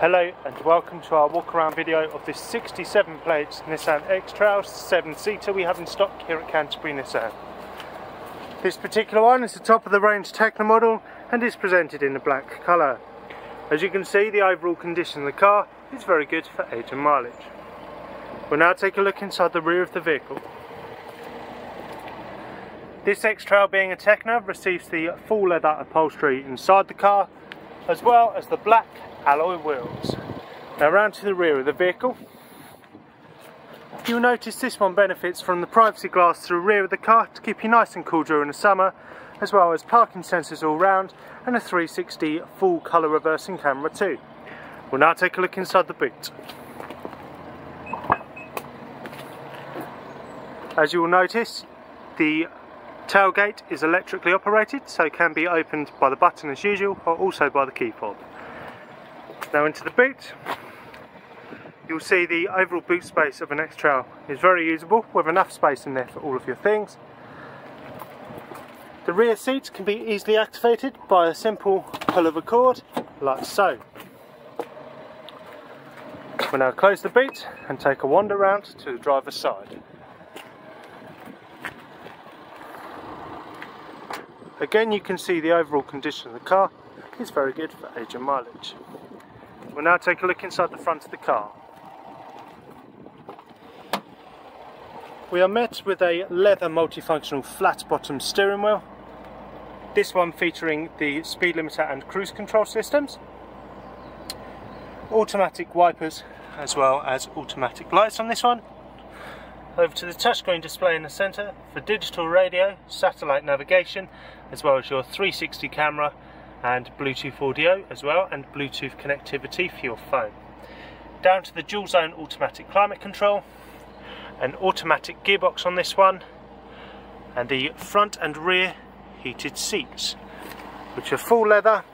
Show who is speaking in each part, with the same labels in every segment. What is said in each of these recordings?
Speaker 1: Hello and welcome to our walk around video of this 67 plate Nissan X-Trail 7 seater we have in stock here at Canterbury Nissan. This particular one is the top of the range Tekna model and is presented in the black colour. As you can see the overall condition of the car is very good for age and mileage. We'll now take a look inside the rear of the vehicle. This X-Trail being a Tekna receives the full leather upholstery inside the car as well as the black alloy wheels. Now round to the rear of the vehicle. You'll notice this one benefits from the privacy glass to the rear of the car to keep you nice and cool during the summer, as well as parking sensors all round and a 360 full colour reversing camera too. We'll now take a look inside the boot. As you will notice, the tailgate is electrically operated, so it can be opened by the button as usual, or also by the key fob. Now into the boot, you'll see the overall boot space of an X-Trail is very usable with enough space in there for all of your things. The rear seats can be easily activated by a simple pull of a cord like so. We'll now close the boot and take a wander round to the driver's side. Again you can see the overall condition of the car is very good for age and mileage. We'll now take a look inside the front of the car. We are met with a leather multifunctional flat bottom steering wheel. This one featuring the speed limiter and cruise control systems. Automatic wipers as well as automatic lights on this one. Over to the touchscreen display in the centre for digital radio, satellite navigation as well as your 360 camera and Bluetooth audio as well and Bluetooth connectivity for your phone. Down to the dual zone automatic climate control, an automatic gearbox on this one and the front and rear heated seats which are full leather,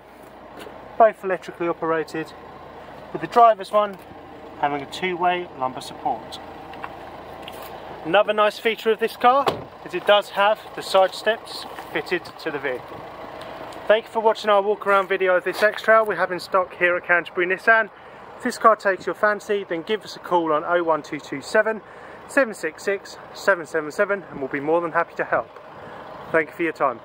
Speaker 1: both electrically operated with the driver's one having a two-way lumbar support. Another nice feature of this car is it does have the side steps fitted to the vehicle. Thank you for watching our walk around video of this X-Trail we have in stock here at Canterbury Nissan. If this car takes your fancy then give us a call on 01227 766 777 and we'll be more than happy to help. Thank you for your time.